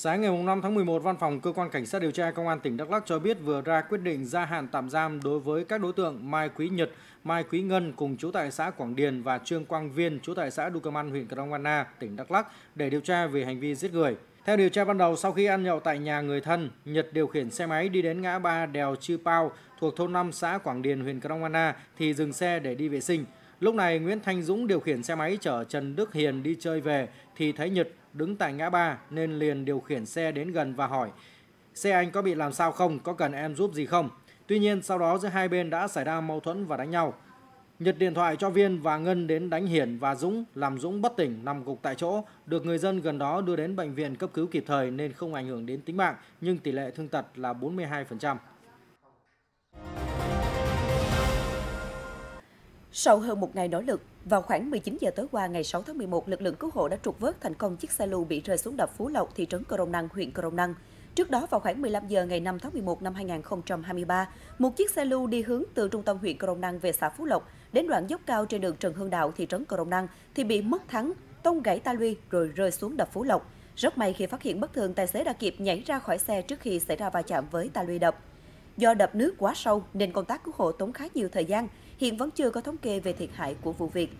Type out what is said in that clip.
Sáng ngày 5 tháng 11, Văn phòng Cơ quan Cảnh sát điều tra Công an tỉnh Đắk Lắk cho biết vừa ra quyết định gia hạn tạm giam đối với các đối tượng Mai Quý Nhật, Mai Quý Ngân cùng chú tại xã Quảng Điền và Trương Quang Viên chú tại xã Đu Cơ Man, huyện Krông Anna, tỉnh Đắk Lắk để điều tra về hành vi giết người. Theo điều tra ban đầu, sau khi ăn nhậu tại nhà người thân, Nhật điều khiển xe máy đi đến ngã ba đèo Chư Pao thuộc thôn 5 xã Quảng Điền, huyện Krông Anna thì dừng xe để đi vệ sinh. Lúc này Nguyễn Thanh Dũng điều khiển xe máy chở Trần Đức Hiền đi chơi về thì thấy Nhật đứng tại ngã ba nên liền điều khiển xe đến gần và hỏi xe anh có bị làm sao không, có cần em giúp gì không. Tuy nhiên sau đó giữa hai bên đã xảy ra mâu thuẫn và đánh nhau. Nhật điện thoại cho Viên và Ngân đến đánh Hiển và Dũng làm Dũng bất tỉnh nằm gục tại chỗ, được người dân gần đó đưa đến bệnh viện cấp cứu kịp thời nên không ảnh hưởng đến tính mạng nhưng tỷ lệ thương tật là 42%. Sau hơn một ngày nỗ lực, vào khoảng 19 giờ tối qua ngày 6 tháng 11, lực lượng cứu hộ đã trục vớt thành công chiếc xe lưu bị rơi xuống đập Phú Lộc, thị trấn Crong Năng, huyện Crong Năng. Trước đó vào khoảng 15 giờ ngày 5 tháng 11 năm 2023, một chiếc xe lưu đi hướng từ trung tâm huyện Crong Năng về xã Phú Lộc đến đoạn dốc cao trên đường Trần Hưng Đạo, thị trấn Crong Năng thì bị mất thắng, tông gãy ta luy rồi rơi xuống đập Phú Lộc. Rất may khi phát hiện bất thường, tài xế đã kịp nhảy ra khỏi xe trước khi xảy ra va chạm với ta luy đập. Do đập nước quá sâu nên công tác cứu hộ tốn khá nhiều thời gian, hiện vẫn chưa có thống kê về thiệt hại của vụ việc.